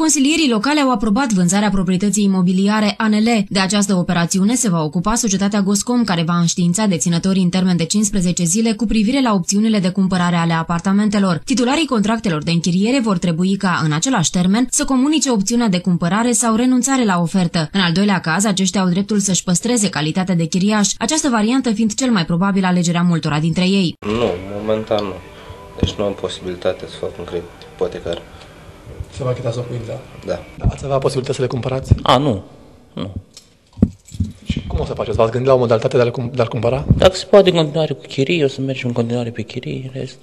Consilierii locale au aprobat vânzarea proprietății imobiliare ANL. De această operațiune se va ocupa societatea Goscom, care va înștiința deținătorii în termen de 15 zile cu privire la opțiunile de cumpărare ale apartamentelor. Titularii contractelor de închiriere vor trebui ca, în același termen, să comunice opțiunea de cumpărare sau renunțare la ofertă. În al doilea caz, aceștia au dreptul să-și păstreze calitatea de chiriaș, această variantă fiind cel mai probabil alegerea multora dintre ei. Nu, momentan nu. Deci nu am posibilitatea să fac un credit ipotecar. Se va achita locuința. Da. Ați avea posibilitatea să le cumpărați? A, nu. Nu. Și cum o să faceți? V-ați gândit la o modalitate de a-l, cum- de a cumpăra? Dacă se poate în continuare cu chirii, o să mergem în continuare pe chirii, în rest.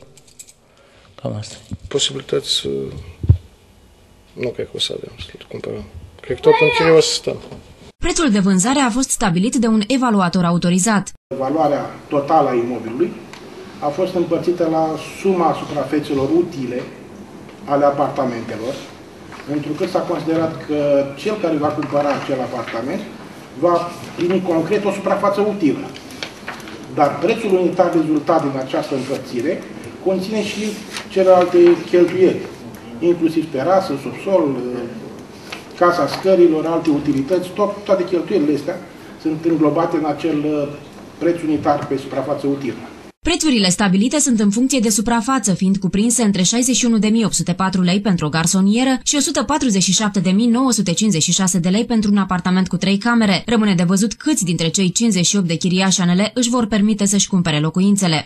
Cam asta. posibilități uh, nu cred că o să avem să le cumpărăm. Cred că tot în chirie o să stăm. Prețul de vânzare a fost stabilit de un evaluator autorizat. Valoarea totală a imobilului a fost împărțită la suma suprafețelor utile ale apartamentelor, întrucât s-a considerat că cel care va cumpăra acel apartament va primi concret o suprafață utilă. Dar prețul unitar rezultat din această împărțire conține și celelalte cheltuieli, inclusiv terasă, subsol, casa scărilor, alte utilități, tot, toate cheltuielile astea sunt înglobate în acel uh, preț unitar pe suprafață utilă. Prețurile stabilite sunt în funcție de suprafață, fiind cuprinse între 61.804 lei pentru o garsonieră și 147.956 de lei pentru un apartament cu trei camere. Rămâne de văzut câți dintre cei 58 de chiriași ANL își vor permite să-și cumpere locuințele.